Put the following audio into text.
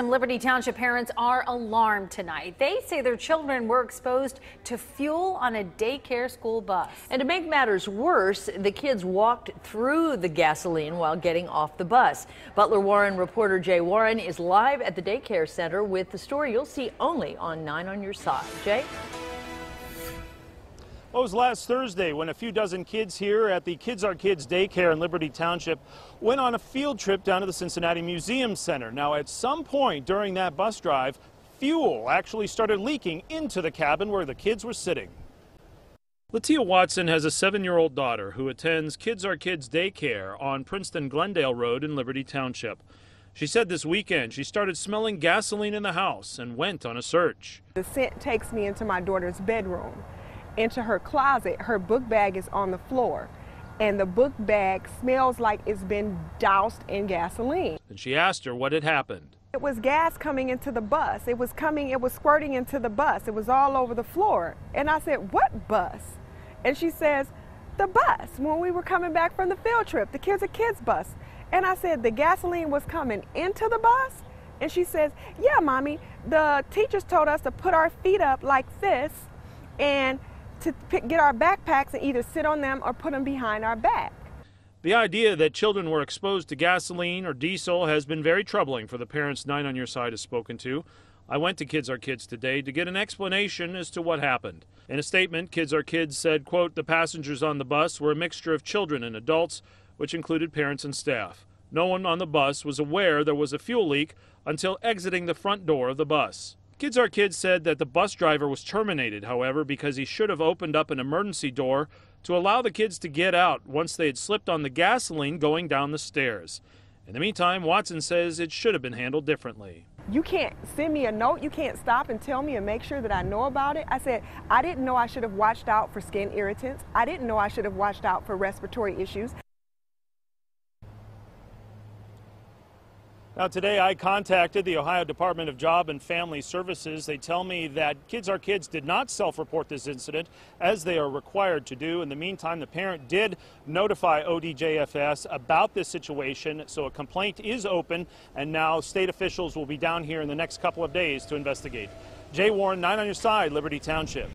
Some Liberty Township parents are alarmed tonight. They say their children were exposed to fuel on a daycare school bus. And to make matters worse, the kids walked through the gasoline while getting off the bus. Butler Warren reporter Jay Warren is live at the daycare center with the story you'll see only on 9 on your side. Jay? Well, it was last Thursday when a few dozen kids here at the Kids Are Kids daycare in Liberty Township went on a field trip down to the Cincinnati Museum Center. Now, at some point during that bus drive, fuel actually started leaking into the cabin where the kids were sitting. Latia Watson has a seven-year-old daughter who attends Kids Are Kids daycare on Princeton Glendale Road in Liberty Township. She said this weekend she started smelling gasoline in the house and went on a search. The scent takes me into my daughter's bedroom into her closet, her book bag is on the floor. And the book bag smells like it's been doused in gasoline. And she asked her what had happened. It was gas coming into the bus. It was coming, it was squirting into the bus. It was all over the floor. And I said, What bus? And she says, The bus. When we were coming back from the field trip, the Kids Are Kids bus. And I said, The gasoline was coming into the bus? And she says, Yeah, mommy, the teachers told us to put our feet up like this and to pick, get our backpacks and either sit on them or put them behind our back. The idea that children were exposed to gasoline or diesel has been very troubling for the parents Nine on Your Side has spoken to. I went to Kids Are Kids today to get an explanation as to what happened. In a statement, Kids Are Kids said, quote, the passengers on the bus were a mixture of children and adults, which included parents and staff. No one on the bus was aware there was a fuel leak until exiting the front door of the bus. Kids Are Kids said that the bus driver was terminated, however, because he should have opened up an emergency door to allow the kids to get out once they had slipped on the gasoline going down the stairs. In the meantime, Watson says it should have been handled differently. You can't send me a note. You can't stop and tell me and make sure that I know about it. I said, I didn't know I should have watched out for skin irritants. I didn't know I should have watched out for respiratory issues. Now, today I contacted the Ohio Department of Job and Family Services. They tell me that Kids Are Kids did not self report this incident as they are required to do. In the meantime, the parent did notify ODJFS about this situation, so a complaint is open, and now state officials will be down here in the next couple of days to investigate. Jay Warren, 9 on your side, Liberty Township.